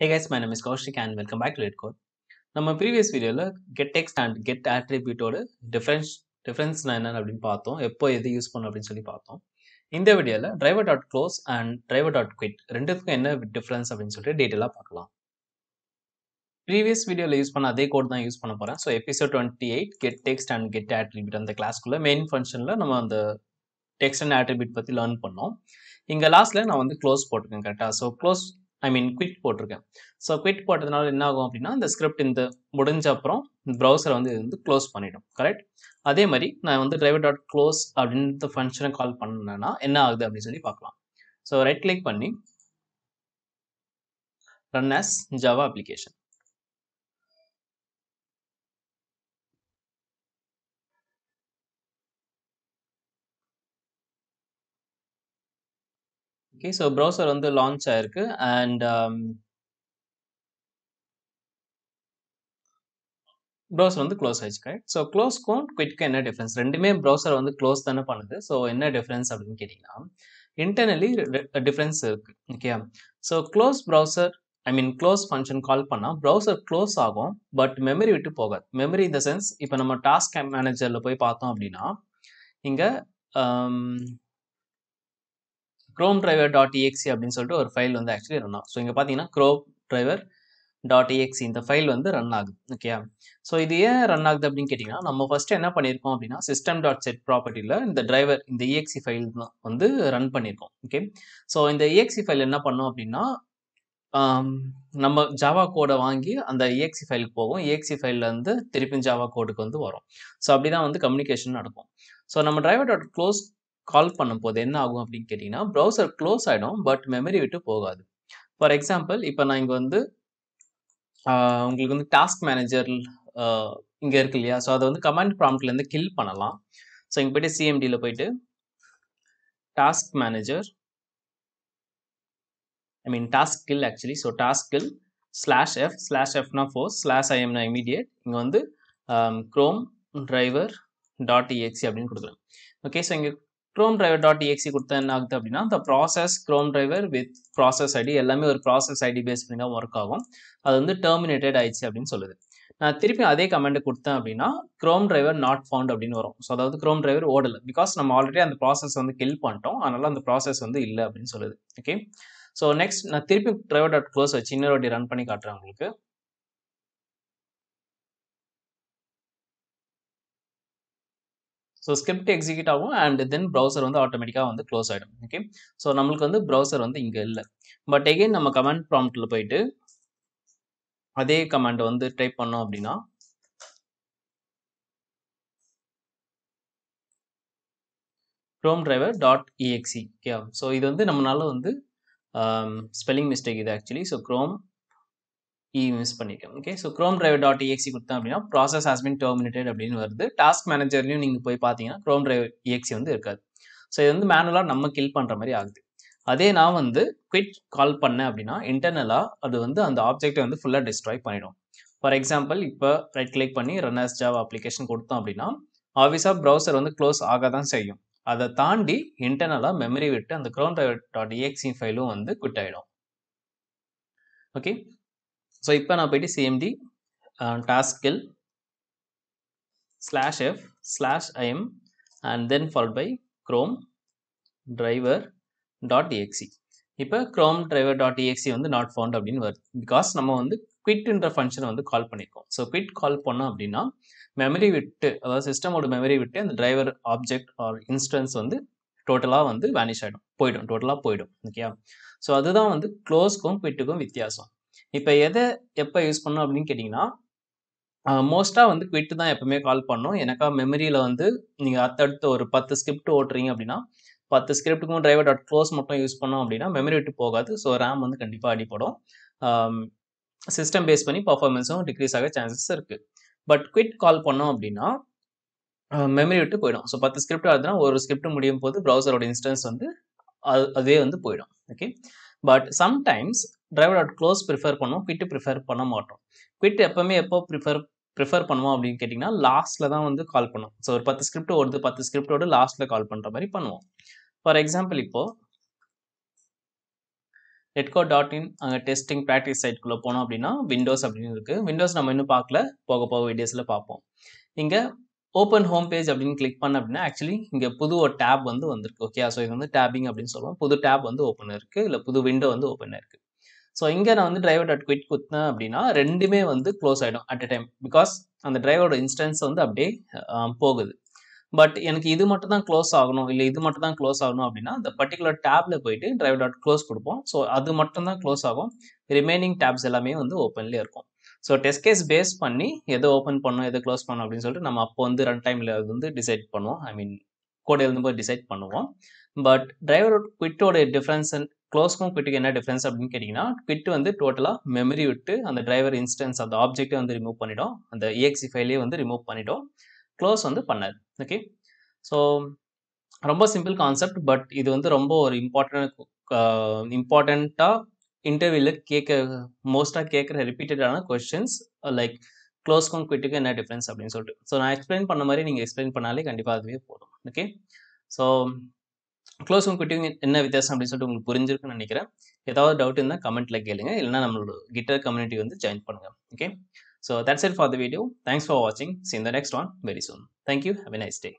Hey guys, my name is Kaushik and welcome back to LeetCode. நம்ம previous வீடியோவில் get text and get ஆட்ரிபியூட்டோட difference டிஃப்ரென்ஸ்னா என்னன்னு அப்படின்னு பார்த்தோம் எப்போ எது யூஸ் பண்ணும் அப்படின்னு சொல்லி பார்த்தோம். இந்த வீடியோவில் driver dot close and driver dot quit ரெண்டுத்துக்கும் என்ன டிஃப்ரென்ஸ் அப்படின்னு சொல்லிட்டு டீட்டெயிலாக பார்க்கலாம். ப்ரீவியஸ் வீடியோவில் யூஸ் பண்ண அதே கோட் தான் யூஸ் பண்ண போகிறேன் so episode twenty eight get text and get attribute அந்த கிளாஸ்க்குள்ள மெயின் ஃபங்க்ஷனில் நம்ம அந்த டெக்ஸ்ட் அண்ட் ஆட்ரிபியூட் பற்றி லேர்ன் பண்ணோம். இங்கே லாஸ்ட்டில் நான் வந்து க்ளோஸ் போட்டிருக்கேன் கரெக்டாக so close I mean quit போட்டிருக்கேன். ஸோ குவிட் போட்டதுனால என்ன ஆகும் அப்படின்னா இந்த ஸ்கிரிப்ட் இந்த முடிஞ்ச அப்புறம் ப்ரௌசரை வந்து இது வந்து க்ளோஸ் பண்ணிடும். கரெக்ட் அதே மாதிரி நான் வந்து டிரைவர் டாட் க்ளோஸ் அப்படின்ற ஃபங்க்ஷனை கால் பண்ணேன்னா என்ன ஆகுது அப்படின்னு சொல்லி பார்க்கலாம். ஸோ ரைட் கிளிக் பண்ணி run as Java application okay so browser வந்து லான்ச் ஆயிருக்கு. அண்ட் ப்ரௌசர் um, வந்து க்ளோஸ் ஆயிடுச்சு கரெக்ட் ஸோ க்ளோஸ்க்கும் குவிட்க்கும் என்ன டிஃப்ரென்ஸ் ரெண்டுமே ப்ரௌசர் வந்து க்ளோஸ் தானே பண்ணுது. ஸோ என்ன டிஃப்ரென்ஸ் அப்படின்னு கேட்டிங்கன்னா இன்டர்னலி டிஃப்ரென்ஸ் இருக்கு okay so close browser I mean close function call பண்ணால் ப்ரௌசர் க்ளோஸ் ஆகும் பட் மெமரி விட்டு போகாது. மெமரி இந்த சென்ஸ் இப்போ நம்ம டாஸ்க் மேனேஜரில் போய் பார்த்தோம் அப்படின்னா இங்கே um, Chrome driver dot exe அப்படின்னு சொல்லிட்டு ஒரு ஃபைல் வந்து ஆக்சுவலி ரன் ஆகும். ஸோ இங்கே பார்த்தீங்கன்னா க்ரோம் டிரைவர் டாட் இஎக்ஸி இந்த ஃபைல் வந்து ரன் ஆகுது ஓகேயா ஸோ இது ஏன் ரன் ஆகுது அப்படின்னு கேட்டிங்கன்னா நம்ம ஃபஸ்ட்டு என்ன பண்ணியிருக்கோம் அப்படின்னா சிஸ்டம் டாட் செட் ப்ராப்பர்ட்டியில் இந்த டிரைவர் இந்த இஎக்சி ஃபைல் வந்து ரன் பண்ணியிருக்கோம் ஓகே ஸோ இந்த இஎக்சி ஃபைல் என்ன பண்ணோம் அப்படின்னா நம்ம ஜாவா கோடை வாங்கி அந்த இஎக்சி ஃபைலுக்கு போகும் இஎக்சி ஃபைல்லேருந்து திருப்பி ஜாவா கோடுக்கு வந்து வரும். ஸோ அப்படி தான் வந்து கம்யூனிகேஷன் நடக்கும். ஸோ நம்ம டிரைவர் டாட் க்ளோஸ் கால் பண்ணும்போது என்ன ஆகும் அப்படின்னு கேட்டிங்கன்னா ப்ரௌசர் க்ளோஸ் ஆகிடும் பட் மெமரி விட்டு போகாது. ஃபார் எக்ஸாம்பிள் இப்போ நான் இங்கே வந்து உங்களுக்கு வந்து டாஸ்க் மேனேஜர் இங்கே இருக்கு இல்லையா? ஸோ அதை வந்து கமாண்ட் ப்ராம்ப்ட்லேருந்து கில் பண்ணலாம். ஸோ இங்கே போய்ட்டு சிஎம்டியில் போயிட்டு task manager I mean task kill actually so task kill slash F slash எஃப்னா force slash ஐஎம்னா இமீடியட் இங்கே வந்து க்ரோம் டிரைவர் டாட் இஎக்ஸி அப்படின்னு கொடுக்குறேன். ஓகே ஸோ இங்கே க்ரோம் டிரைவர் டாட் இஎக்ஸி கொடுத்தா என்ன ஆகுது அப்படின்னா இந்த process Chrome driver with process ID எல்லாமே ஒரு ப்ராசஸ் ஐடி பேஸ் பண்ணி தான் ஒர்க் ஆகும். அது வந்து டெர்மினேட்டட் ஆயிடுச்சு அப்படின்னு சொல்லுது. நான் திருப்பி அதே கமெண்ட் கொடுத்தேன் அப்படின்னா க்ரோம் டிரைவர் நாட் ஃபவுண்ட் அப்படின்னு வரும். ஸோ அதாவது க்ரோம் டிரைவர் ஓடலை. பிகாஸ் நம்ம ஆல்ரெடி அந்த ப்ராசஸ் வந்து கில் பண்ணிட்டோம். அதனால அந்த ப்ராசஸ் வந்து இல்லை அப்படின்னு சொல்லுது. ஓகே ஸோ நெக்ஸ்ட் நான் திருப்பி டிரைவர் டாட் க்ளோஸ் வச்சு இன்னொரு வாட்டி ரன் பண்ணி காட்டுறேன் உங்களுக்கு. ஸோ ஸ்கிரிப்ட் எக்ஸிக்யூட் ஆகும் அண்ட் தென் ப்ரௌசர் வந்து ஆட்டோமேட்டிக்காக வந்து க்ளோஸ் ஆகிடும் ஓகே ஸோ நம்மளுக்கு வந்து ப்ரௌசர் வந்து இங்கே இல்லை. பட் எகெயின் நம்ம கமெண்ட் ப்ராம்ப்டில் போயிட்டு அதே கமெண்ட் வந்து டைப் பண்ணோம் அப்படின்னா Chrome driver dot exe okay so இது வந்து நம்மளால வந்து um, ஸ்பெல்லிங் மிஸ்டேக் இது actually so Chrome E miss பண்ணியிருக்கேன் okay so Chrome driver dot exe கொடுத்தேன் அப்படின்னா ப்ராசஸ் ஹாஸ் பின் டெர்மினேட்டட் அப்படின்னு வருது. டாஸ்க் மேனேஜர்லையும் நீங்கள் போய் பார்த்தீங்கன்னா க்ரோம் டிரைவர் இஎக்ஸி வந்து இருக்காது. ஸோ இது வந்து மேனுவலாக நம்ம கில் பண்ணுற மாதிரி ஆகுது. அதே நான் வந்து குவிட் கால் பண்ணேன் அப்படின்னா இன்டர்னலாக அது வந்து அந்த ஆப்ஜெக்டை வந்து ஃபுல்லாக டிஸ்ட்ராய் பண்ணிடும். ஃபார் எக்ஸாம்பிள் இப்போ ரைட் கிளிக் பண்ணி ரன்னர்ஸ் ஜாவ் அப்ளிகேஷன் கொடுத்தோம் அப்படின்னா ஆஃபீஸாக ப்ரௌசர் வந்து க்ளோஸ் ஆக தான் செய்யும். அதை தாண்டி இன்டர்னலாக மெமரி விட்டு அந்த க்ரோம் டிரைவர் டாட் இஎக்ஸி ஃபைலும் வந்து குவிட் ஆகிடும் ஓகே ஸோ இப்போ நான் போயிட்டு சிஎம்டி டாஸ்கில் slash F slash IM and then followed by Chrome driver dot exe இப்போ க்ரோம் டிரைவர் டாட் இஎக்ஸி வந்து நாட் ஃபவுண்ட் அப்படின்னு வருது. பிகாஸ் நம்ம வந்து குவிட்ன்ற ஃபங்க்ஷனை வந்து கால் பண்ணியிருக்கோம் ஸோ குவிட் கால் பண்ணோம் அப்படின்னா மெமரி விட்டு அதாவது சிஸ்டமோட மெமரி விட்டு அந்த டிரைவர் ஆப்ஜெக்ட் ஆர் இன்ஸ்டன்ஸ் வந்து டோட்டலாக வந்து வேனிஷ் ஆகிடும் போயிடும். டோட்டலாக போயிடும். ஓகேயா ஸோ அதுதான் வந்து க்ளோஸ்க்கும் குவிட்டுக்கும் வித்தியாசம். இப்போ எதை எப்போ யூஸ் பண்ணோம் அப்படின்னு கேட்டிங்கன்னா மோஸ்ட்டாக வந்து குவிட்டு தான் எப்போவுமே கால் பண்ணோம். எனக்கா மெமரியில் வந்து நீங்கள் அடுத்தடுத்து ஒரு பத்து ஸ்கிரிப்ட் ஓட்டுறீங்க அப்படின்னா பத்து ஸ்கிரிப்ட்டுக்கும் டிரைவர் டாட் க்ளோஸ் மட்டும் யூஸ் பண்ணோம் அப்படின்னா மெமரி விட்டு போகாது. ஸோ ரேம் வந்து கண்டிப்பாக அடிப்படும் சிஸ்டம் பேஸ் பண்ணி பர்ஃபார்மன்ஸும் டிக்ரீஸ் ஆக சான்சஸ் இருக்குது பட் குவிட் கால் பண்ணோம் அப்படின்னா மெமரி விட்டு போயிடும். ஸோ பத்து ஸ்கிரிப்ட் ஆகுதுன்னா ஒரு ஸ்கிரிப்ட் முடியும் போது ப்ரௌசரோட இன்ஸ்டன்ஸ் வந்து அதே வந்து போயிடும். Okay but sometimes driver dot close prefer பண்ணுவோம் குவிட்டு ப்ரிஃபர் பண்ண மாட்டோம். குவிட் எப்போவுமே எப்போ ப்ரிஃபர் ப்ரிஃபர் பண்ணுவோம் அப்படின்னு கேட்டிங்கன்னா லாஸ்ட்டில் தான் வந்து கால் பண்ணுவோம் ஸோ ஒரு பத்து ஸ்கிரிப்ட் ஓடுது பத்து ஸ்கிரிப்டோடு லாஸ்ட்டில் கால் பண்ணுற மாதிரி பண்ணுவோம். ஃபார் எக்ஸாம்பிள் இப்போது ரெட்கோ டாட் இன் அங்கே டெஸ்டிங் ப்ராக்டிஸ் சைட்குள்ளே போனோம் அப்படின்னா விண்டோஸ் அப்படின்னு இருக்குது விண்டோஸ் நம்ம இன்னும் பார்க்கல. போக போக வீடியோஸில் பார்ப்போம். இங்கே ஓப்பன் ஹோம் பேஜ் அப்படின்னு கிளிக் பண்ண அப்படின்னா ஆக்சுவலி இங்கே புது ஒரு டேப் வந்து வந்திருக்கு. ஓகே ஸோ இது வந்து டேபிங் அப்படின்னு சொல்லுவோம். புது டேப் வந்து ஓப்பன் இருக்குது இல்லை புது விண்டோ வந்து ஓப்பன் இருக்குது ஸோ இங்கே நான் வந்து டிரைவர் டாட் குவிட் குத்தினேன் அப்படின்னா ரெண்டுமே வந்து க்ளோஸ் ஆகிடும் அட் எ டைம் பிகாஸ் அந்த டிரைவரோட இன்ஸ்டன்ஸ் வந்து அப்படியே போகுது. பட் எனக்கு இது மட்டும் தான் க்ளோஸ் ஆகணும் இல்லை இது மட்டும் தான் க்ளோஸ் ஆகணும் அப்படின்னா அந்த பர்டிகுலர் டேப்பில் போயிட்டு டிரைவர் டாட் க்ளோஸ் கொடுப்போம். ஸோ அது மட்டும் தான் க்ளோஸ் ஆகும். ரிமைனிங் டேப்ஸ் எல்லாமே வந்து ஓப்பன்லேயே இருக்கும். ஸோ டெஸ்ட் கேஸ் பேஸ் பண்ணி எதை ஓப்பன் பண்ணணும் எதை க்ளோஸ் பண்ணணும் அப்படின்னு சொல்லிட்டு நம்ம அப்போ வந்து ரன் டைமில் அது வந்து டிசைட் பண்ணுவோம். ஐ மீன் கோட் எழுதும்போது டிசைட் பண்ணுவோம். பட் டிரைவர் குவிட்டோட டிஃப்ரென்ஸ் க்ளோஸ்க்கும் குவிட்டுக்கு என்ன டிஃப்ரென்ஸ் அப்படின்னு கேட்டிங்கன்னா குவிட் வந்து டோட்டலாக மெமரி விட்டு அந்த டிரைவர் இன்ஸ்டன்ஸ் அந்த ஆப்ஜெக்டை வந்து ரிமூவ் பண்ணிடும். அந்த இஎக்சி ஃபைலே வந்து ரிமூவ் பண்ணிடும். க்ளோஸ் வந்து பண்ணாது. ஓகே ஸோ ரொம்ப சிம்பிள் கான்செப்ட் பட் இது வந்து ரொம்ப ஒரு இம்பார்ட்டன்ட் இம்பார்ட்டண்ட்டாக இன்டர்வியூவில் கேட்க மோஸ்ட்டாக கேட்குற ரிப்பீட்டடான கொஷின்ஸ் லைக் க்ளோஸ்க்கும் குவிட்டுக்கும் என்ன டிஃப்ரென்ஸ் அப்படின்னு சொல்லிட்டு. ஸோ நான் எக்ஸ்பிளைன் பண்ண மாதிரி நீங்கள் எக்ஸ்பிளைன் பண்ணாலே கண்டிப்பாக அதுவே போதும். ஓகே ஸோ க்ளோஸும் குட்டியும் என்ன வித்தியாசம் அப்படின்னு சொல்லிட்டு உங்களுக்கு புரிஞ்சிருக்குன்னு நினைக்கிறேன். ஏதாவது டவுட் இருந்தால் கமெண்ட்டில் கேளுங்க. இல்லைனா நம்மளோட கிட்டர் கம்யூனிட்டி வந்து ஜாயின் பண்ணுங்கள் okay so that's it for the video thanks for வாட்சிங் see in the next one very soon thank you have a nice day